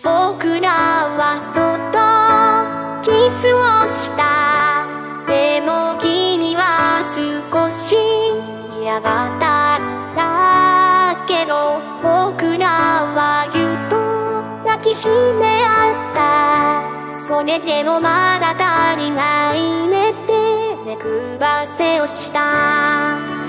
僕らはそっとキスをしたでも君は少し嫌がったんだけど僕らはぎゅっと抱きしめ合った。それでもまだ足りないねって目くばせをした。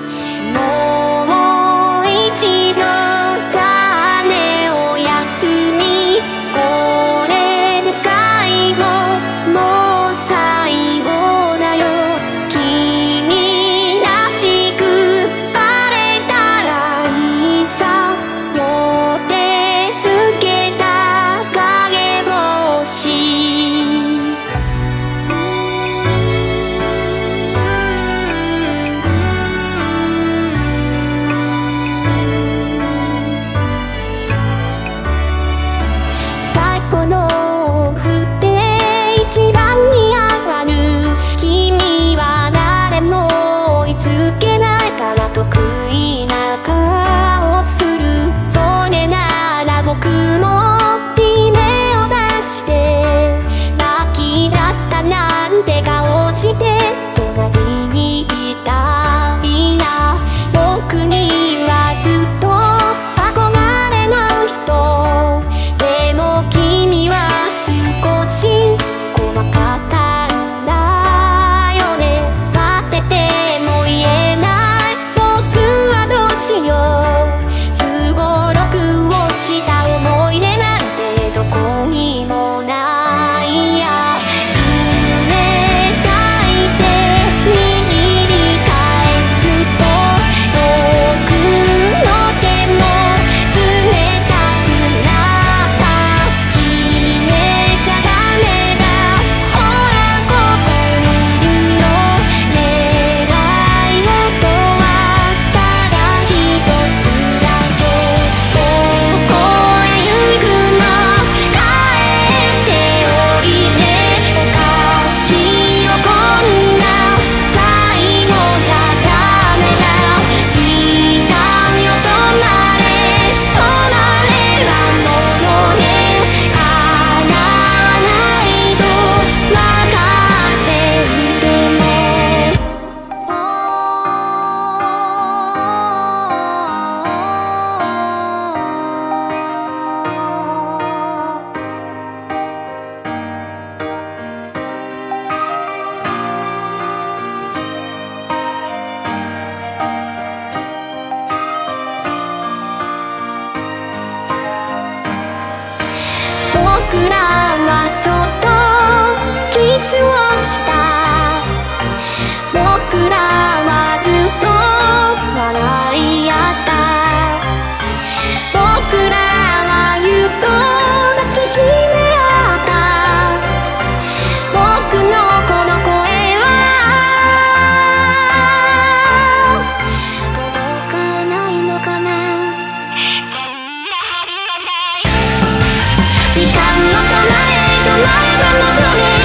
間の止まれ止まれば戻に